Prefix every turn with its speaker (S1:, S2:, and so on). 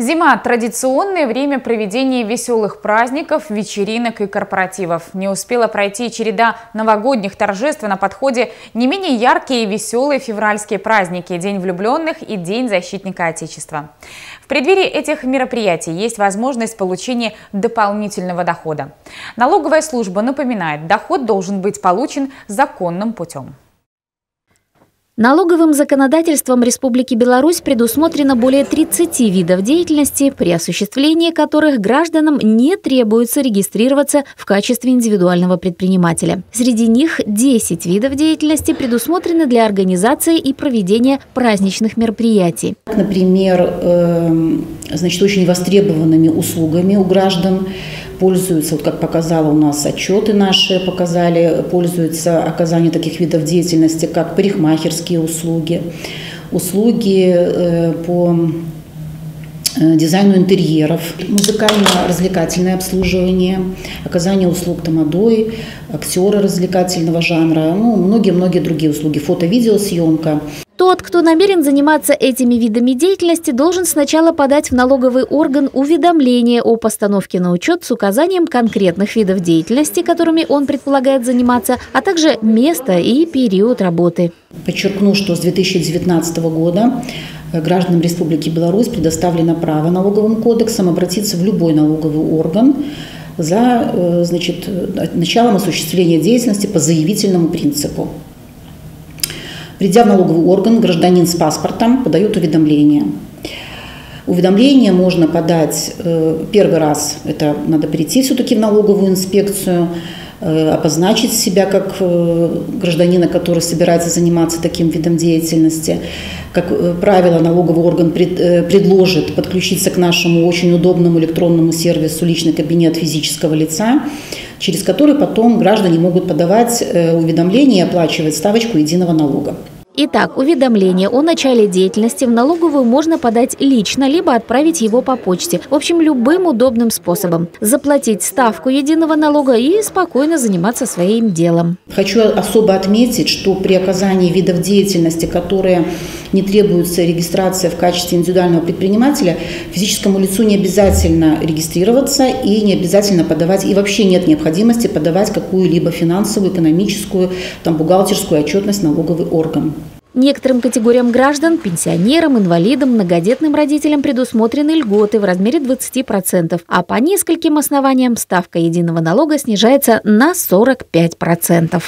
S1: Зима – традиционное время проведения веселых праздников, вечеринок и корпоративов. Не успела пройти череда новогодних торжеств, на подходе не менее яркие и веселые февральские праздники – День влюбленных и День защитника Отечества. В преддверии этих мероприятий есть возможность получения дополнительного дохода. Налоговая служба напоминает, доход должен быть получен законным путем.
S2: Налоговым законодательством Республики Беларусь предусмотрено более 30 видов деятельности, при осуществлении которых гражданам не требуется регистрироваться в качестве индивидуального предпринимателя. Среди них 10 видов деятельности предусмотрены для организации и проведения праздничных мероприятий.
S3: Например, эм, значит, очень востребованными услугами у граждан пользуются, вот как показало у нас отчеты наши, показали, пользуются оказанием таких видов деятельности, как парикмахерские услуги, услуги э, по дизайну интерьеров, музыкально-развлекательное обслуживание, оказание услуг тамадой, актеры развлекательного жанра, ну, многие-многие другие услуги, фото-видеосъемка.
S2: Тот, кто намерен заниматься этими видами деятельности, должен сначала подать в налоговый орган уведомление о постановке на учет с указанием конкретных видов деятельности, которыми он предполагает заниматься, а также место и период работы.
S3: Подчеркну, что с 2019 года э, гражданам Республики Беларусь предоставлено право налоговым кодексом обратиться в любой налоговый орган за э, значит, э, началом осуществления деятельности по заявительному принципу. Придя в налоговый орган, гражданин с паспортом подает уведомление. Уведомление можно подать э, первый раз, это надо прийти все-таки в налоговую инспекцию, э, обозначить себя как э, гражданина, который собирается заниматься таким видом деятельности. Как правило, налоговый орган предложит подключиться к нашему очень удобному электронному сервису «Личный кабинет физического лица», через который потом граждане могут подавать э, уведомления и оплачивать ставочку единого налога.
S2: Итак, уведомление о начале деятельности в налоговую можно подать лично, либо отправить его по почте. В общем, любым удобным способом. Заплатить ставку единого налога и спокойно заниматься своим делом.
S3: Хочу особо отметить, что при оказании видов деятельности, которые не требуется регистрация в качестве индивидуального предпринимателя, физическому лицу не обязательно регистрироваться и не обязательно подавать, и вообще нет необходимости подавать какую-либо финансовую, экономическую, там, бухгалтерскую отчетность налоговый орган.
S2: Некоторым категориям граждан, пенсионерам, инвалидам, многодетным родителям предусмотрены льготы в размере 20%, а по нескольким основаниям ставка единого налога снижается на 45%.